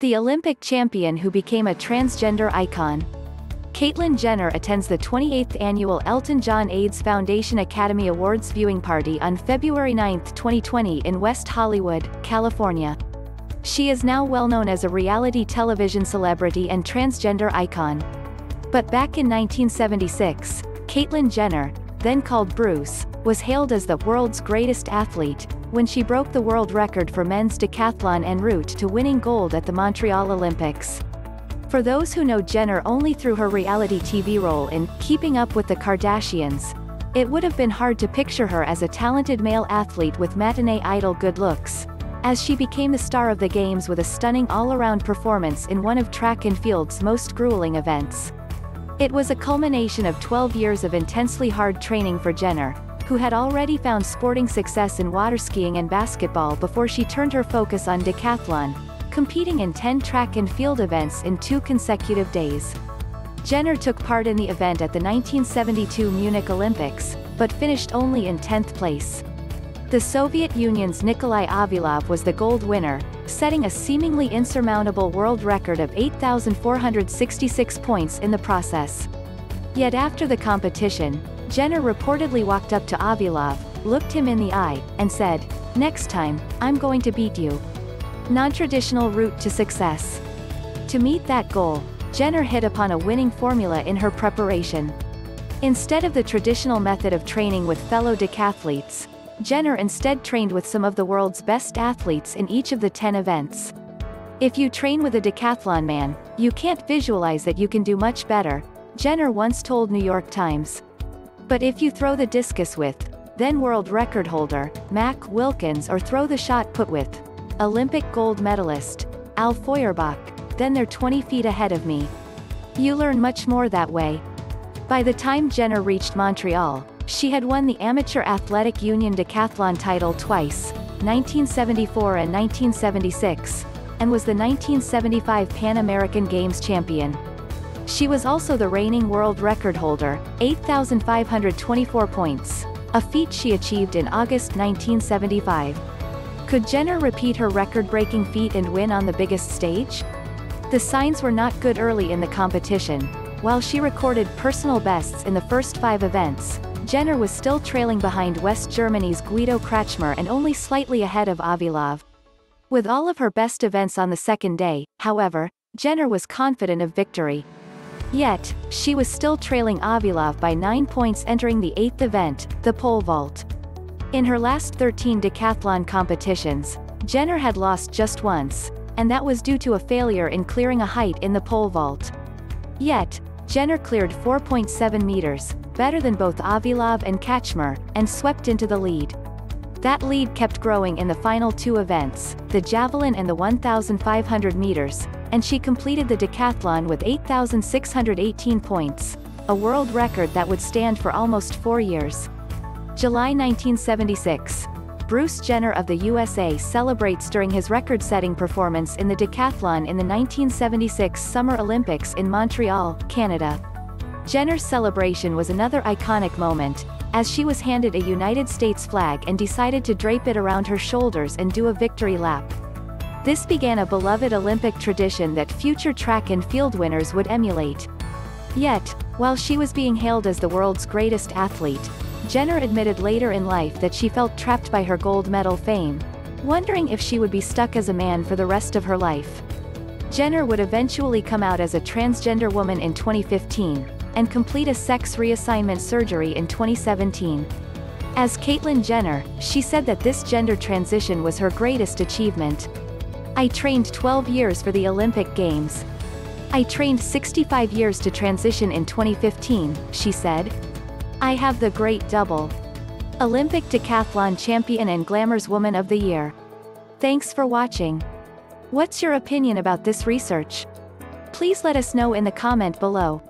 The Olympic champion who became a transgender icon. Caitlyn Jenner attends the 28th annual Elton John AIDS Foundation Academy Awards viewing party on February 9, 2020 in West Hollywood, California. She is now well known as a reality television celebrity and transgender icon. But back in 1976, Caitlyn Jenner, then called Bruce, was hailed as the world's greatest athlete, when she broke the world record for men's decathlon en route to winning gold at the Montreal Olympics. For those who know Jenner only through her reality TV role in Keeping Up with the Kardashians, it would have been hard to picture her as a talented male athlete with matinee idol good looks, as she became the star of the games with a stunning all-around performance in one of track and field's most grueling events. It was a culmination of 12 years of intensely hard training for Jenner, who had already found sporting success in waterskiing and basketball before she turned her focus on decathlon, competing in 10 track and field events in two consecutive days. Jenner took part in the event at the 1972 Munich Olympics, but finished only in 10th place. The Soviet Union's Nikolai Avilov was the gold winner, setting a seemingly insurmountable world record of 8,466 points in the process. Yet after the competition, Jenner reportedly walked up to Avilov, looked him in the eye, and said, Next time, I'm going to beat you. Non-traditional route to success. To meet that goal, Jenner hit upon a winning formula in her preparation. Instead of the traditional method of training with fellow decathletes, Jenner instead trained with some of the world's best athletes in each of the 10 events. If you train with a decathlon man, you can't visualize that you can do much better, Jenner once told New York Times. But if you throw the discus with, then world record holder, Mac Wilkins or throw the shot put with, Olympic gold medalist, Al Feuerbach, then they're 20 feet ahead of me. You learn much more that way. By the time Jenner reached Montreal, she had won the Amateur Athletic Union decathlon title twice, 1974 and 1976, and was the 1975 Pan American Games champion. She was also the reigning world record holder, 8,524 points, a feat she achieved in August 1975. Could Jenner repeat her record-breaking feat and win on the biggest stage? The signs were not good early in the competition. While she recorded personal bests in the first five events, Jenner was still trailing behind West Germany's Guido Kratschmer and only slightly ahead of Avilov. With all of her best events on the second day, however, Jenner was confident of victory. Yet, she was still trailing Avilov by 9 points entering the eighth event, the pole vault. In her last 13 decathlon competitions, Jenner had lost just once, and that was due to a failure in clearing a height in the pole vault. Yet, Jenner cleared 4.7 meters, better than both Avilov and Kratschmer, and swept into the lead. That lead kept growing in the final two events, the javelin and the 1,500 meters, and she completed the decathlon with 8,618 points, a world record that would stand for almost four years. July 1976. Bruce Jenner of the USA celebrates during his record-setting performance in the decathlon in the 1976 Summer Olympics in Montreal, Canada. Jenner's celebration was another iconic moment, as she was handed a United States flag and decided to drape it around her shoulders and do a victory lap. This began a beloved Olympic tradition that future track and field winners would emulate. Yet, while she was being hailed as the world's greatest athlete, Jenner admitted later in life that she felt trapped by her gold medal fame, wondering if she would be stuck as a man for the rest of her life. Jenner would eventually come out as a transgender woman in 2015, and complete a sex reassignment surgery in 2017. As Caitlyn Jenner, she said that this gender transition was her greatest achievement. I trained 12 years for the Olympic Games. I trained 65 years to transition in 2015, she said. I have the great double. Olympic Decathlon Champion and Glamour's Woman of the Year. Thanks for watching. What's your opinion about this research? Please let us know in the comment below.